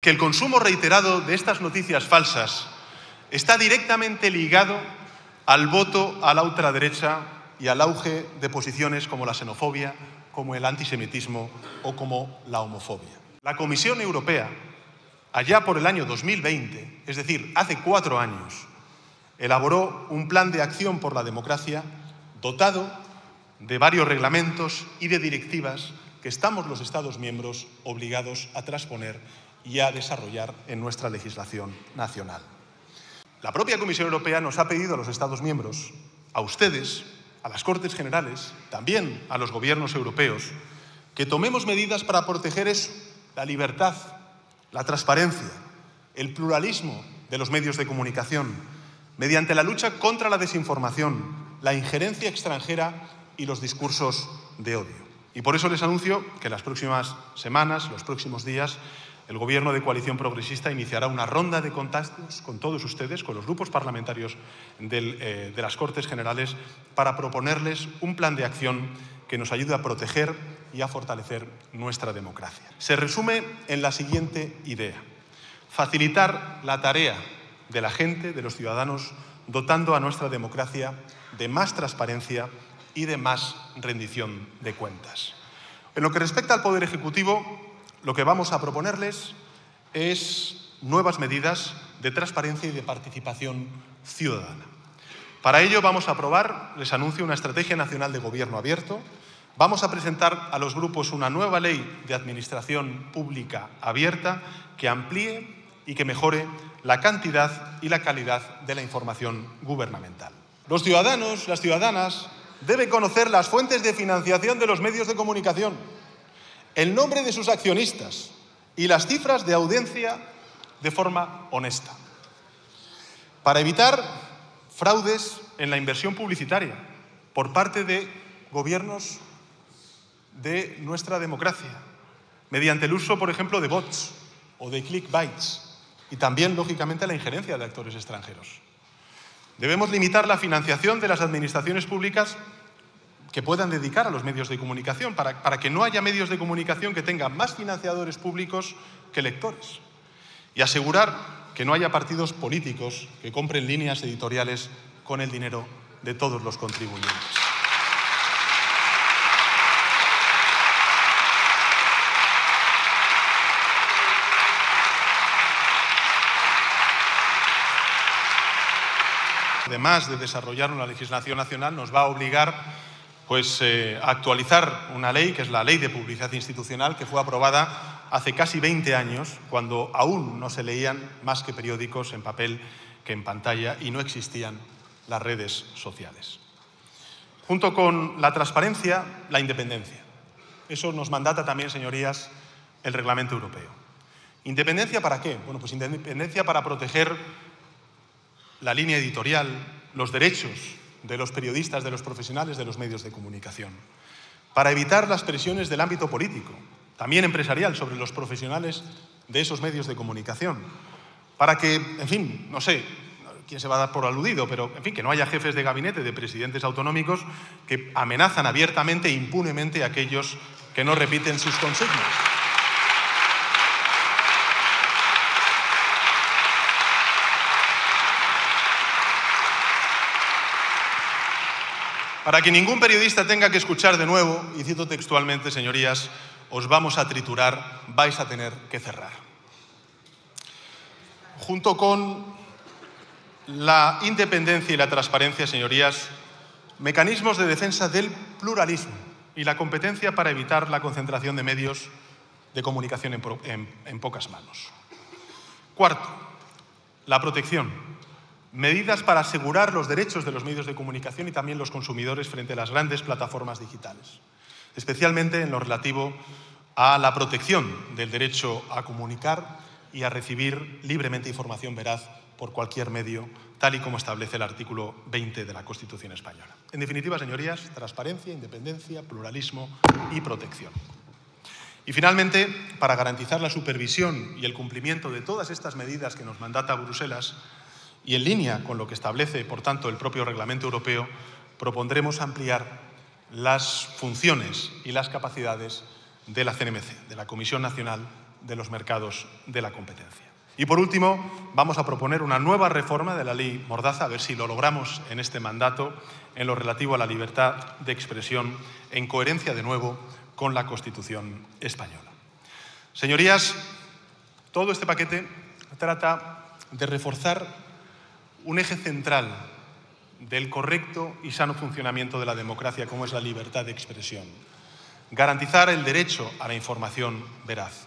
que el consumo reiterado de estas noticias falsas está directamente ligado al voto a la ultraderecha y al auge de posiciones como la xenofobia, como el antisemitismo o como la homofobia. La Comisión Europea, allá por el año 2020, es decir, hace cuatro años, elaboró un plan de acción por la democracia dotado de varios reglamentos y de directivas que estamos los Estados miembros obligados a transponer y a desarrollar en nuestra legislación nacional. La propia Comisión Europea nos ha pedido a los Estados miembros, a ustedes, a las Cortes Generales, también a los gobiernos europeos, que tomemos medidas para proteger la libertad, la transparencia, el pluralismo de los medios de comunicación, mediante la lucha contra la desinformación, la injerencia extranjera y los discursos de odio. Y por eso les anuncio que en las próximas semanas, los próximos días, el Gobierno de Coalición Progresista iniciará una ronda de contactos con todos ustedes, con los grupos parlamentarios eh, de las Cortes Generales, para proponerles un plan de acción que nos ayude a proteger y a fortalecer nuestra democracia. Se resume en la siguiente idea. Facilitar la tarea de la gente, de los ciudadanos, dotando a nuestra democracia de más transparencia y de más rendición de cuentas. En lo que respecta al Poder Ejecutivo, lo que vamos a proponerles es nuevas medidas de transparencia y de participación ciudadana. Para ello vamos a aprobar, les anuncio, una estrategia nacional de gobierno abierto. Vamos a presentar a los grupos una nueva ley de administración pública abierta que amplíe y que mejore la cantidad y la calidad de la información gubernamental. Los ciudadanos, las ciudadanas, deben conocer las fuentes de financiación de los medios de comunicación el nombre de sus accionistas y las cifras de audiencia de forma honesta, para evitar fraudes en la inversión publicitaria por parte de gobiernos de nuestra democracia, mediante el uso, por ejemplo, de bots o de clickbaits y también, lógicamente, la injerencia de actores extranjeros. Debemos limitar la financiación de las administraciones públicas que puedan dedicar a los medios de comunicación, para, para, que no haya medios de comunicación que tengan más financiadores públicos que lectores. Y asegurar que no haya partidos políticos que compren líneas editoriales con el dinero de todos los contribuyentes. Además de desarrollar una legislación nacional, nos va a obligar pues eh, actualizar una ley, que es la Ley de Publicidad Institucional, que fue aprobada hace casi 20 años, cuando aún no se leían más que periódicos en papel que en pantalla y no existían las redes sociales. Junto con la transparencia, la independencia. Eso nos mandata también, señorías, el reglamento europeo. ¿Independencia para qué? Bueno, pues independencia para proteger la línea editorial, los derechos de los periodistas, de los profesionales de los medios de comunicación, para evitar las presiones del ámbito político, también empresarial, sobre los profesionales de esos medios de comunicación, para que, en fin, no sé quién se va a dar por aludido, pero, en fin, que no haya jefes de gabinete de presidentes autonómicos que amenazan abiertamente e impunemente a aquellos que no repiten sus consignas. Para que ningún periodista tenga que escuchar de nuevo, y cito textualmente, señorías, os vamos a triturar, vais a tener que cerrar. Junto con la independencia y la transparencia, señorías, mecanismos de defensa del pluralismo y la competencia para evitar la concentración de medios de comunicación en, en pocas manos. Cuarto, la protección medidas para asegurar los derechos de los medios de comunicación y también los consumidores frente a las grandes plataformas digitales, especialmente en lo relativo a la protección del derecho a comunicar y a recibir libremente información veraz por cualquier medio, tal y como establece el artículo 20 de la Constitución española. En definitiva, señorías, transparencia, independencia, pluralismo y protección. Y finalmente, para garantizar la supervisión y el cumplimiento de todas estas medidas que nos mandata Bruselas, y en línea con lo que establece, por tanto, el propio reglamento europeo, propondremos ampliar las funciones y las capacidades de la CNMC, de la Comisión Nacional de los mercados de la competencia. Y por último, vamos a proponer una nueva reforma de la ley Mordaza, a ver si lo logramos en este mandato, en lo relativo a la libertad de expresión, en coherencia de nuevo con la Constitución española. Señorías, todo este paquete trata de reforzar un eje central del correcto y sano funcionamiento de la democracia, como es la libertad de expresión. Garantizar el derecho a la información veraz.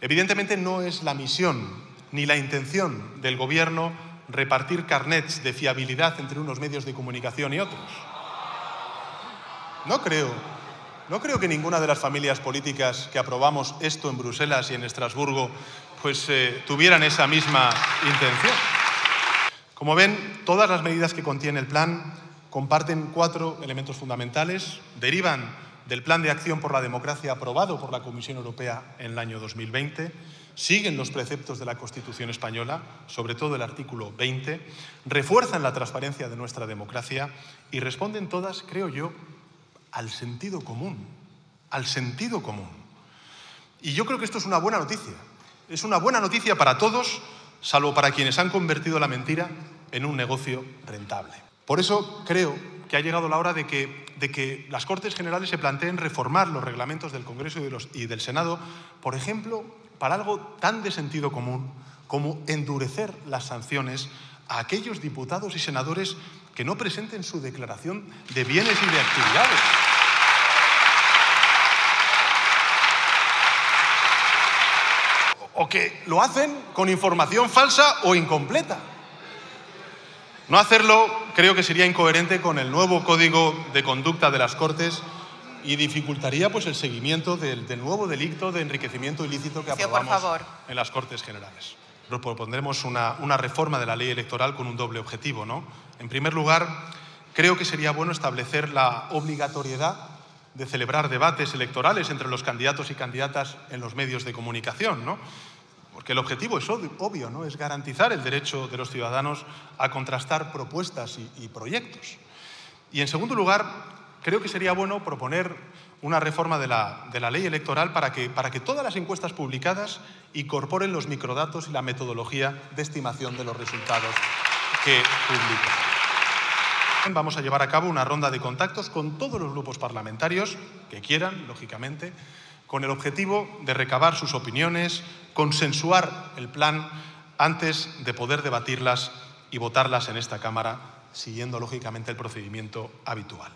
Evidentemente no es la misión ni la intención del Gobierno repartir carnets de fiabilidad entre unos medios de comunicación y otros. No creo, no creo que ninguna de las familias políticas que aprobamos esto en Bruselas y en Estrasburgo pues eh, tuvieran esa misma intención. Como ven, todas las medidas que contiene el plan comparten cuatro elementos fundamentales, derivan del Plan de Acción por la Democracia aprobado por la Comisión Europea en el año 2020, siguen los preceptos de la Constitución española, sobre todo el artículo 20, refuerzan la transparencia de nuestra democracia y responden todas, creo yo, al sentido común, al sentido común. Y yo creo que esto es una buena noticia. Es una buena noticia para todos salvo para quienes han convertido la mentira en un negocio rentable. Por eso creo que ha llegado la hora de que, de que las Cortes Generales se planteen reformar los reglamentos del Congreso y, y del Senado, por ejemplo, para algo tan de sentido común como endurecer las sanciones a aquellos diputados y senadores que no presenten su declaración de bienes y de actividades. O que lo hacen con información falsa o incompleta. No hacerlo creo que sería incoherente con el nuevo código de conducta de las Cortes y dificultaría pues, el seguimiento del, nuevo delito de enriquecimiento ilícito que aprobamos en las Cortes Generales. Propondremos una, una reforma de la ley electoral con un doble objetivo. ¿no? En primer lugar, creo que sería bueno establecer la obligatoriedad de celebrar debates electorales entre los candidatos y candidatas en los medios de comunicación, ¿no? Porque el objetivo es obvio, ¿no? Es garantizar el derecho de los ciudadanos a contrastar propuestas y, proyectos. Y en segundo lugar, creo que sería bueno proponer una reforma de la, de la ley electoral para que, para que todas las encuestas publicadas incorporen los microdatos y la metodología de estimación de los resultados que publican. Vamos a llevar a cabo una ronda de contactos con todos los grupos parlamentarios que quieran, lógicamente, con el objetivo de recabar sus opiniones, consensuar el plan antes de poder debatirlas y votarlas en esta Cámara, siguiendo lógicamente el procedimiento habitual.